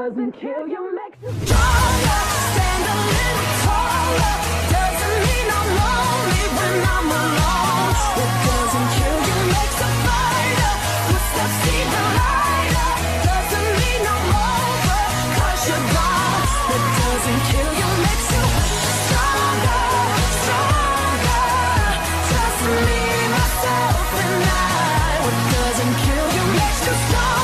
doesn't kill you makes you stronger. Stand a little taller. Doesn't mean I'm lonely when I'm alone. What doesn't kill you makes a fighter. Footsteps see lighter. Doesn't mean I'm over. Cause you're gone. What doesn't kill you makes you stronger. Stronger. Trust me, myself, and I. What doesn't kill you makes you stronger.